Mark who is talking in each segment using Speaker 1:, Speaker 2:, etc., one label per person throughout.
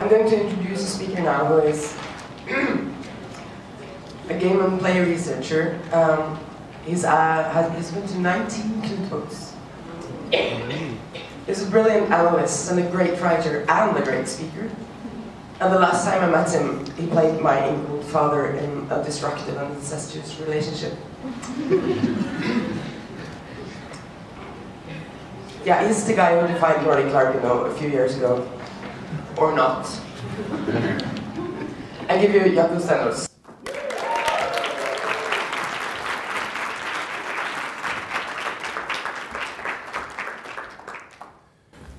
Speaker 1: I'm going to introduce a speaker now who is a game and play researcher. Um, he's, uh, has, he's been to 19 Knutpunkts. He's a brilliant analyst and a great writer and a great speaker. And the last time I met him, he played my Inkled father in a disruptive and incestuous relationship. yeah, he's the guy who defined Nordic LARP, you know, a few years ago. Or not. I give you Jaakko Stenros.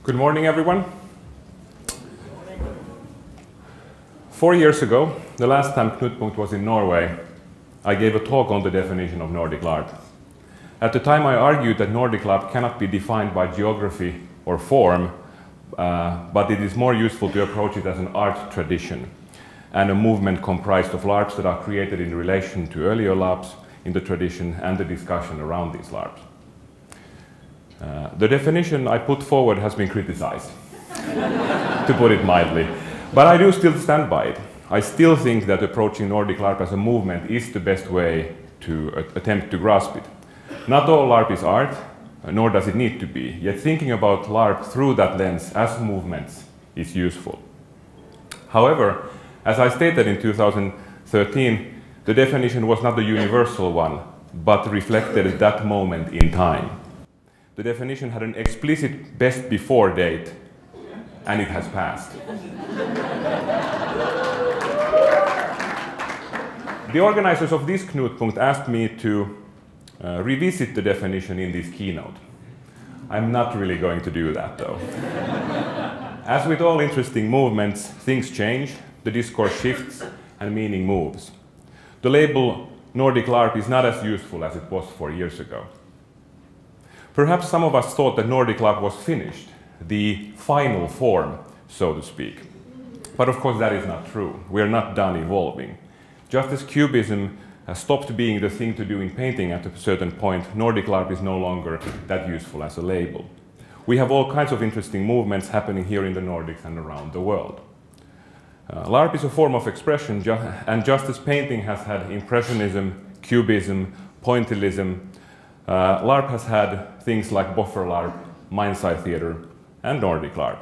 Speaker 2: Good morning, everyone. Four years ago, the last time Knutpunkt was in Norway, I gave a talk on the definition of Nordic LARP. At the time, I argued that Nordic LARP cannot be defined by geography or form, but it is more useful to approach it as an art tradition and a movement comprised of LARPs that are created in relation to earlier LARPs in the tradition and the discussion around these LARPs. Uh, the definition I put forward has been criticized, to put it mildly. But I do still stand by it. I still think that approaching Nordic LARP as a movement is the best way to uh, attempt to grasp it. Not all LARP is art, uh, Uh, nor does it need to be, yet thinking about LARP through that lens as movements is useful. However, as I stated in 2013, the definition was not a universal one, but reflected that moment in time. The definition had an explicit best before date, and it has passed. the organizers of this Knutpunkt asked me to uh, revisit the definition in this keynote. I'm not really going to do that though. As with all interesting movements, things change, the discourse shifts, and meaning moves. The label Nordic LARP is not as useful as it was four years ago. Perhaps some of us thought that Nordic LARP was finished, the final form, so to speak. But of course that is not true. We are not done evolving. Just as Cubism stopped being the thing to do in painting at a certain point, Nordic LARP is no longer that useful as a label. We have all kinds of interesting movements happening here in the Nordics and around the world. Uh, LARP is a form of expression, ju and just as painting has had Impressionism, Cubism, Pointillism, uh, LARP has had things like Boffer LARP, Mind's Eye Theatre, and Nordic LARP.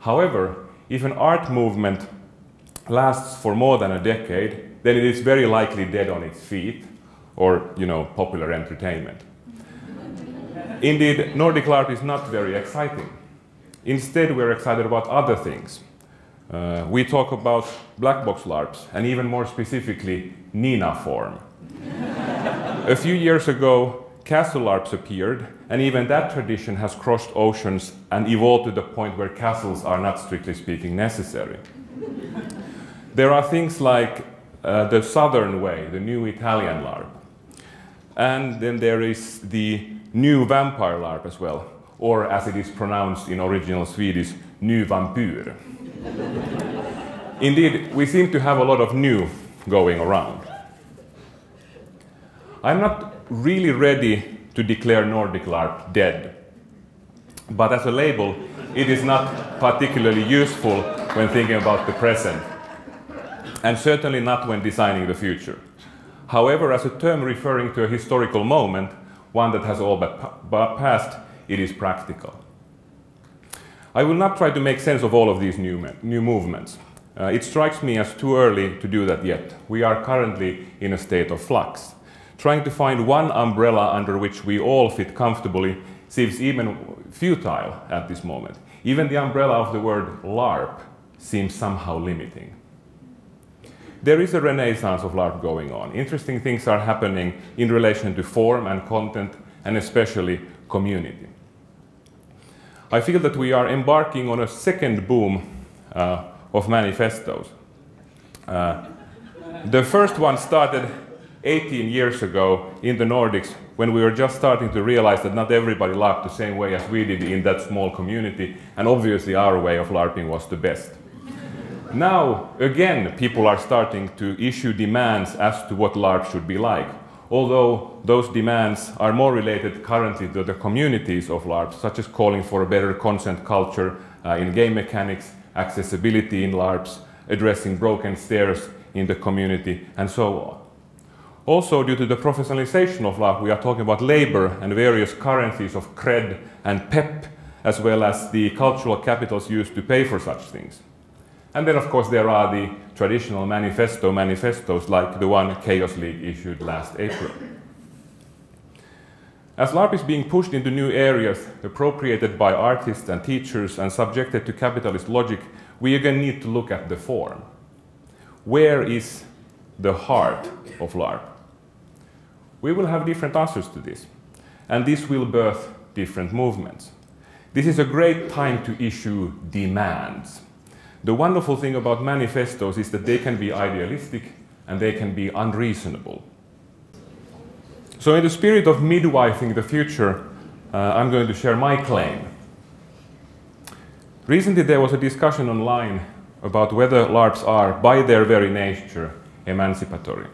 Speaker 2: However, if an art movement lasts for more than a decade, then it is very likely dead on its feet, or, you know, popular entertainment. Indeed, Nordic LARP is not very exciting. Instead, we're excited about other things. Uh, we talk about black box LARPs, and even more specifically, Nina form. a few years ago, castle LARPs appeared, and even that tradition has crossed oceans and evolved to the point where castles are not strictly speaking necessary. there are things like uh, the Southern Way, the new Italian LARP. And then there is the new vampire LARP as well, or as it is pronounced in original Swedish, New Vampyr. Indeed, we seem to have a lot of new going around. I'm not really ready to declare Nordic LARP dead, but as a label, it is not particularly useful when thinking about the present, and certainly not when designing the future. However, as a term referring to a historical moment, one that has all but, passed, it is practical. I will not try to make sense of all of these new, new movements. Uh, it strikes me as too early to do that yet. We are currently in a state of flux. Trying to find one umbrella under which we all fit comfortably seems even futile at this moment. Even the umbrella of the word LARP seems somehow limiting. There is a renaissance of LARP going on. Interesting things are happening in relation to form and content, and especially community. I feel that we are embarking on a second boom uh, of manifestos. Uh, the first one started 18 years ago in the Nordics when we were just starting to realize that not everybody LARPed the same way as we did in that small community, and obviously our way of LARPing was the best. Now, again, people are starting to issue demands as to what LARP should be like, although those demands are more related currently to the communities of LARP, such as calling for a better consent culture uh, in game mechanics accessibility in LARPs, addressing broken stairs in the community, and so on. Also, due to the professionalization of LARP, we are talking about labor and various currencies of cred and pep, as well as the cultural capitals used to pay for such things. And then, of course, there are the traditional manifesto manifestos like the one Chaos League issued last April. As LARP is being pushed into new areas appropriated by artists and teachers and subjected to capitalist logic, we again need to look at the form. Where is the heart of LARP? We will have different answers to this, and this will birth different movements. This is a great time to issue demands. The wonderful thing about manifestos is that they can be idealistic and they can be unreasonable. So, in the spirit of midwifing the future, uh, I'm going to share my claim. Recently, there was a discussion online about whether LARPs are, by their very nature, emancipatory.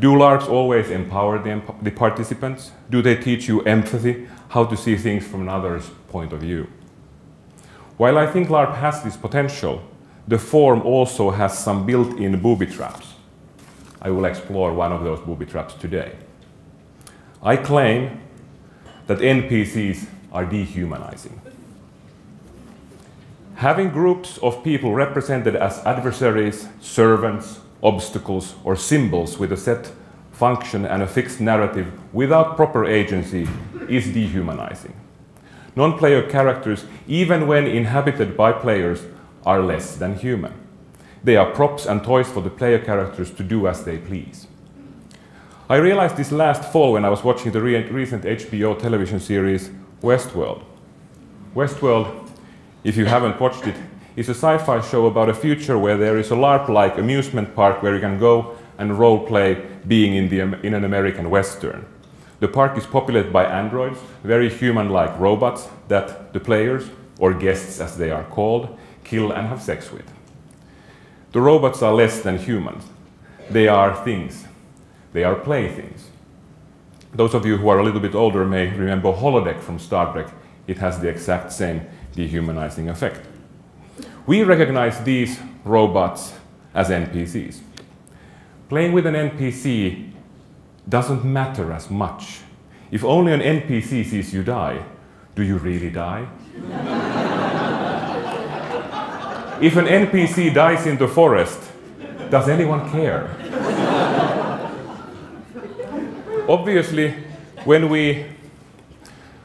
Speaker 2: Do LARPs always empower the, the participants? Do they teach you empathy, how to see things from another's point of view? While I think LARP has this potential, the form also has some built-in booby traps. I will explore one of those booby traps today. I claim that NPCs are dehumanizing. Having groups of people represented as adversaries, servants, obstacles, or symbols with a set function and a fixed narrative without proper agency is dehumanizing. Non-player characters, even when inhabited by players, are less than human. They are props and toys for the player characters to do as they please. I realized this last fall when I was watching the re recent HBO television series Westworld. Westworld, if you haven't watched it, is a sci-fi show about a future where there is a LARP-like amusement park where you can go and role-play being in, the, in an American Western. The park is populated by androids, very human-like robots that the players, or guests as they are called, kill and have sex with. The robots are less than humans. They are things, they are playthings. Those of you who are a little bit older may remember holodeck from Star Trek. It has the exact same dehumanizing effect. We recognize these robots as NPCs. Playing with an NPC doesn't matter as much. If only an NPC sees you die, do you really die? if an NPC dies in the forest, does anyone care? obviously, when we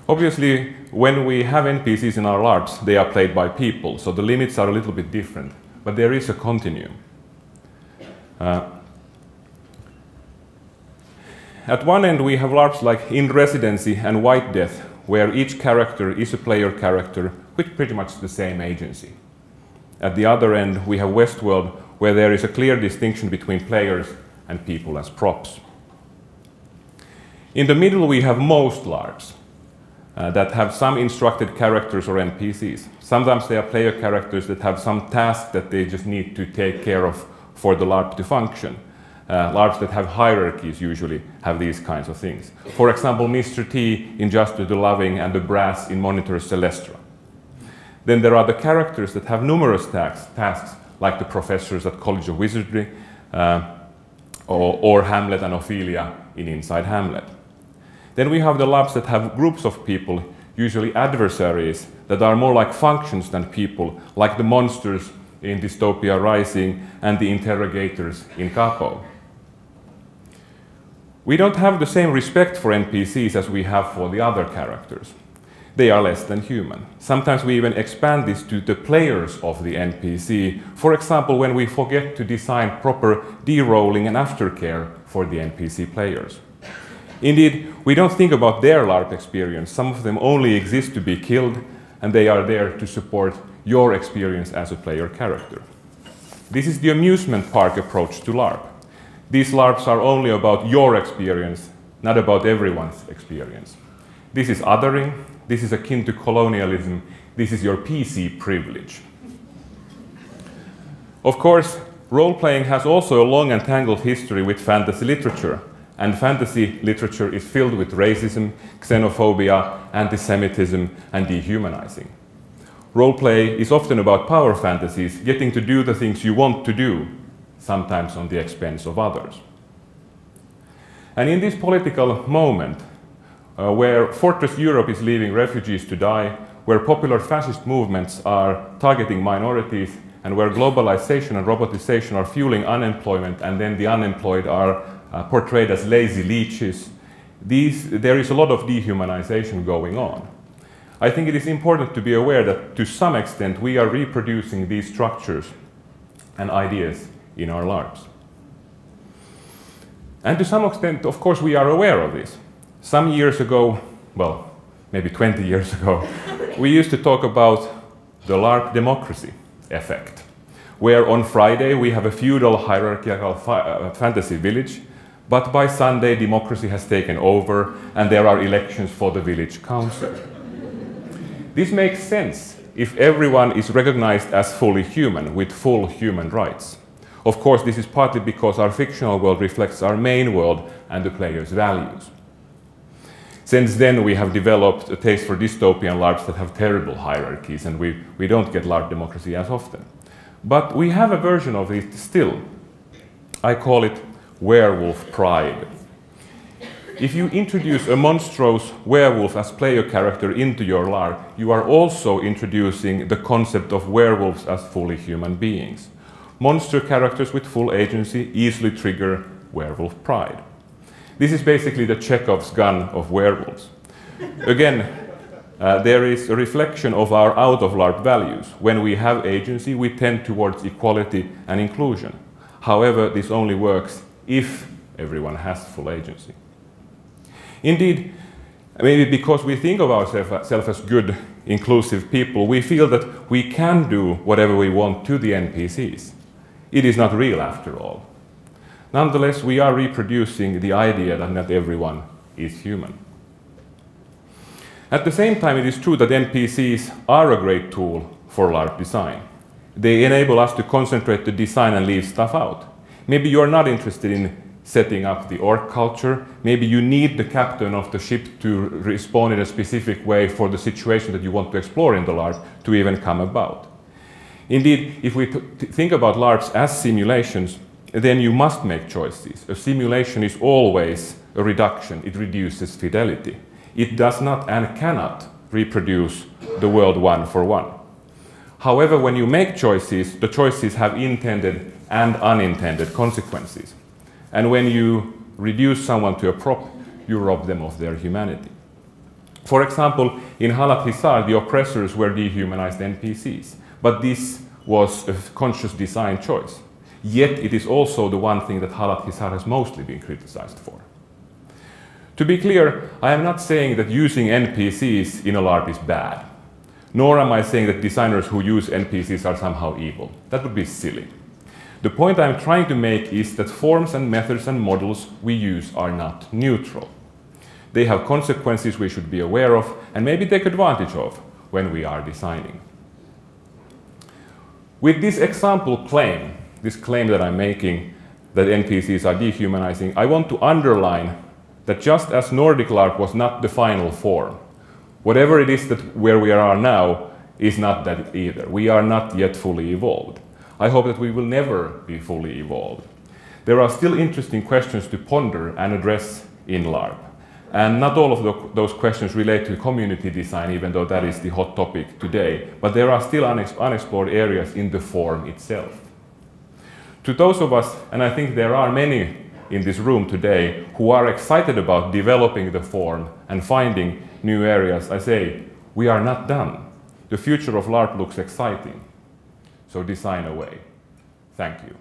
Speaker 2: obviously when we have NPCs in our LARPs, they are played by people, so the limits are a little bit different, but there is a continuum. Uh, at one end, we have LARPs like In Residency and White Death, where each character is a player character with pretty much the same agency. At the other end, we have Westworld, where there is a clear distinction between players and people as props. In the middle, we have most LARPs uh, that have some instructed characters or NPCs. Sometimes they are player characters that have some task that they just need to take care of for the LARP to function. Uh, that have hierarchies usually have these kinds of things. For example, Mr. T in Just a Little Lovin' and the Brass in Monitor Celestra. Then there are the characters that have numerous tasks, tasks like the professors at College of Wizardry, uh, or, or Hamlet and Ophelia in Inside Hamlet. Then we have the LARPs that have groups of people, usually adversaries, that are more like functions than people, like the monsters in Dystopia Rising and the interrogators in KAPO. We don't have the same respect for NPCs as we have for the other characters. They are less than human. Sometimes we even expand this to the players of the NPC, for example, when we forget to design proper de-rolling and aftercare for the NPC players. Indeed, we don't think about their LARP experience. Some of them only exist to be killed, and they are there to support your experience as a player character. This is the amusement park approach to LARP. These LARPs are only about your experience, not about everyone's experience. This is othering, this is akin to colonialism, this is your PC privilege. Of course, role playing has also a long and tangled history with fantasy literature, and fantasy literature is filled with racism, xenophobia, anti Semitism, and dehumanizing. Roleplay is often about power fantasies, getting to do the things you want to do, sometimes on the expense of others. And in this political moment, uh, where Fortress Europe is leaving refugees to die, where popular fascist movements are targeting minorities, and where globalization and robotization are fueling unemployment, and then the unemployed are uh, portrayed as lazy leeches, these, there is a lot of dehumanization going on. I think it is important to be aware that to some extent we are reproducing these structures and ideas in our LARPs. And to some extent, of course, we are aware of this. Some years ago, well, maybe 20 years ago, we used to talk about the LARP democracy effect, where on Friday we have a feudal hierarchical uh, fantasy village, but by Sunday democracy has taken over and there are elections for the village council. This makes sense if everyone is recognized as fully human with full human rights. Of course, this is partly because our fictional world reflects our main world and the player's values. Since then, we have developed a taste for dystopian LARPs that have terrible hierarchies, and we, we don't get LARP democracy as often. But we have a version of it still. I call it werewolf pride. If you introduce a monstrous werewolf as player character into your LARP, you are also introducing the concept of werewolves as fully human beings. Monster characters with full agency easily trigger werewolf pride. This is basically the Chekhov's gun of werewolves. Again, uh, there is a reflection of our out of LARP values. When we have agency, we tend towards equality and inclusion. However, this only works if everyone has full agency. Indeed, maybe because we think of ourselves as good, inclusive people, we feel that we can do whatever we want to the NPCs. It is not real after all. Nonetheless, we are reproducing the idea that not everyone is human. At the same time, it is true that NPCs are a great tool for LARP design. They enable us to concentrate the design and leave stuff out. Maybe you're not interested in setting up the orc culture. Maybe you need the captain of the ship to respond in a specific way for the situation that you want to explore in the LARP to even come about. Indeed, if we think about LARPs as simulations, then you must make choices. A simulation is always a reduction. It reduces fidelity. It does not and cannot reproduce the world one for one. However, when you make choices, the choices have intended and unintended consequences. And when you reduce someone to a prop, you rob them of their humanity. For example, in Halat hisar, the oppressors were dehumanized NPCs, but this was a conscious design choice. Yet it is also the one thing that Halat hisar has mostly been criticized for. To be clear, I am not saying that using NPCs in a LARP is bad, nor am I saying that designers who use NPCs are somehow evil. That would be silly. The point I'm trying to make is that forms and methods and models we use are not neutral. They have consequences we should be aware of and maybe take advantage of when we are designing. With this example claim, this claim that I'm making that NPCs are dehumanizing, I want to underline that just as Nordic LARP was not the final form, whatever it is that where we are now is not that either. We are not yet fully evolved. I hope that we will never be fully evolved. There are still interesting questions to ponder and address in LARP. And not all of the, those questions relate to community design, even though that is the hot topic today. But there are still unex unexplored areas in the form itself. To those of us, and I think there are many in this room today, who are excited about developing the form and finding new areas, I say, we are not done. The future of LARP looks exciting so design away. Thank you.